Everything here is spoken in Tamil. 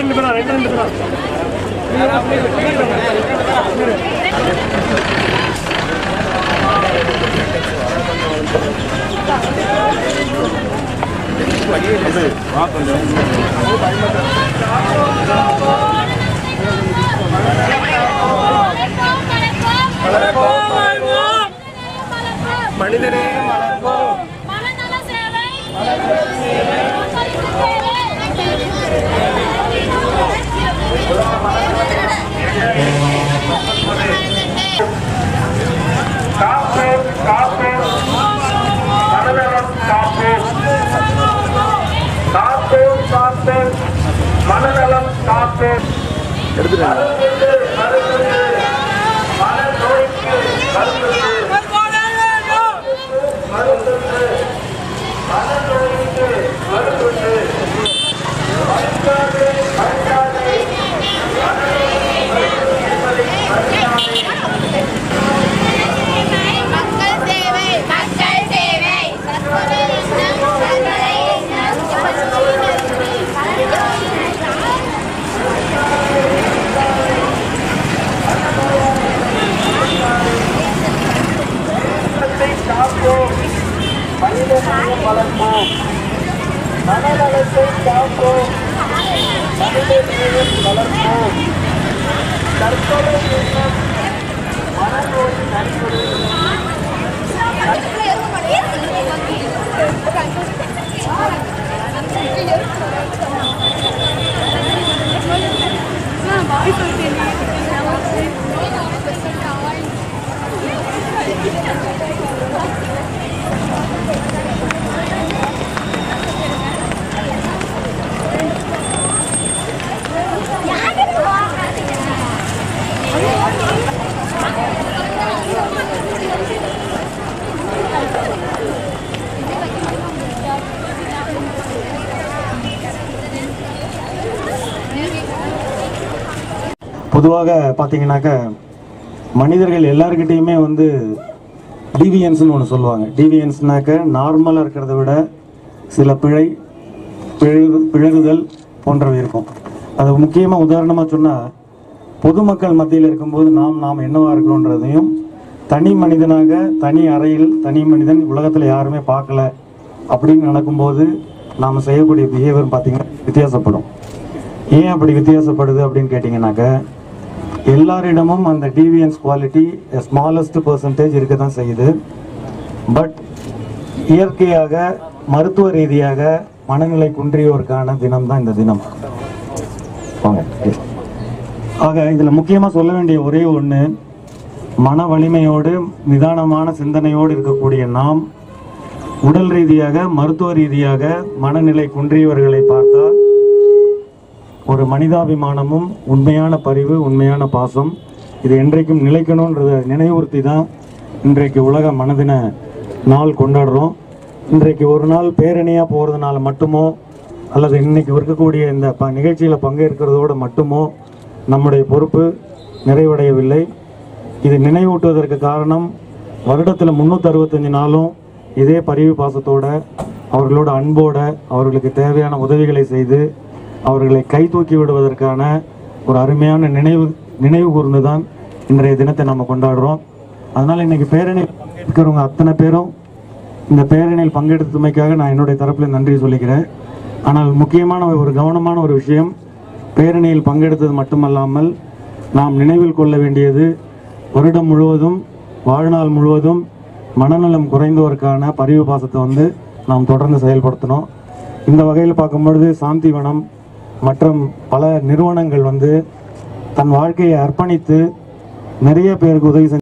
ரெண்டு பேரா ரெண்டு ரெண்டு பேரா. மனிதனே எடுத்துட்டாங்க மனிதநேயம் வளர்ப்போம் மனநலத்தை காப்போம் மனிதநேயம் வளர்ப்போம் தற்கொலை எண்ணம் மனநோய் நன்கொடை பொதுவாக பார்த்தீங்கன்னாக்க மனிதர்கள் எல்லாருக்கிட்டேயுமே வந்து டிவியன்ஸ்னு ஒன்று சொல்லுவாங்க. டிவியன்ஸ்னாக்க நார்மலாக இருக்கிறத விட சில பிழை பிழகு பிழகுதல் போன்றவை இருக்கும். அது முக்கியமாக உதாரணமாக சொன்னால் பொதுமக்கள் மத்தியில் இருக்கும்போது நாம் நாம் என்னவாக இருக்கிறோன்றதையும் தனி மனிதனாக தனி அறையில் தனி மனிதன் உலகத்தில் யாருமே பார்க்கல அப்படின்னு நடக்கும்போது நாம் செய்யக்கூடிய பிஹேவியர் பார்த்தீங்கன்னா வித்தியாசப்படும். ஏன் அப்படி வித்தியாசப்படுது அப்படின்னு கேட்டிங்கனாக்க எல்லாரிடமும் அந்த டிவியன்ஸ் குவாலிட்டி ஸ்மாலஸ்ட் பர்சன்டேஜ் இருக்க தான் செய்யுது. பட் இயற்கையாக மருத்துவ ரீதியாக மனநிலை குன்றியோருக்கான தினம் தான் இந்த தினம். ஆக இதில் முக்கியமாக சொல்ல வேண்டிய ஒரே ஒன்று மன வலிமையோடு நிதானமான சிந்தனையோடு இருக்கக்கூடிய நாம் உடல் ரீதியாக மருத்துவ ரீதியாக மனநிலை குன்றியவர்களை பார்த்தால் ஒரு மனிதாபிமானமும் உண்மையான பரிவு உண்மையான பாசம் இது என்றைக்கும் நிலைக்கணுன்றத நினைவுறுத்தி தான் இன்றைக்கு உலக மனதின நாள் கொண்டாடுறோம். இன்றைக்கு ஒரு நாள் பேரணியாக போகிறதுனால மட்டுமோ அல்லது இன்றைக்கி இருக்கக்கூடிய இந்த ப நிகழ்ச்சியில் பங்கேற்கிறதோடு மட்டுமோ நம்முடைய பொறுப்பு நிறைவடையவில்லை. இது நினைவூட்டுவதற்கு காரணம் வருடத்தில் முந்நூற்றி நாளும் இதே பரிவு பாசத்தோட அவர்களோட அன்போட அவர்களுக்கு தேவையான உதவிகளை செய்து அவர்களை கை தூக்கி விடுவதற்கான ஒரு அருமையான நினைவு நினைவு கூர்ந்து தான் இன்றைய தினத்தை நம்ம கொண்டாடுறோம். அதனால் இன்னைக்கு பேரணியில் இருக்கிறவங்க அத்தனை பேரும் இந்த பேரணியில் பங்கெடுத்தமைக்காக நான் என்னுடைய தரப்பில் நன்றி சொல்லிக்கிறேன். ஆனால் முக்கியமான ஒரு கவனமான ஒரு விஷயம் பேரணியில் பங்கெடுத்தது மட்டுமல்லாமல் நாம் நினைவில் கொள்ள வேண்டியது வருடம் முழுவதும் வாழ்நாள் முழுவதும் மனநலம் குறைந்தோருக்கான பரிவு பாசத்தை வந்து நாம் தொடர்ந்து செயல்படுத்தணும். இந்த வகையில் பார்க்கும்பொழுது சாந்திவனம் மற்றும் பல நிறுவனங்கள் வந்து தன் வாழ்க்கையை அர்ப்பணித்து நிறைய பேருக்கு உதவி செஞ்சு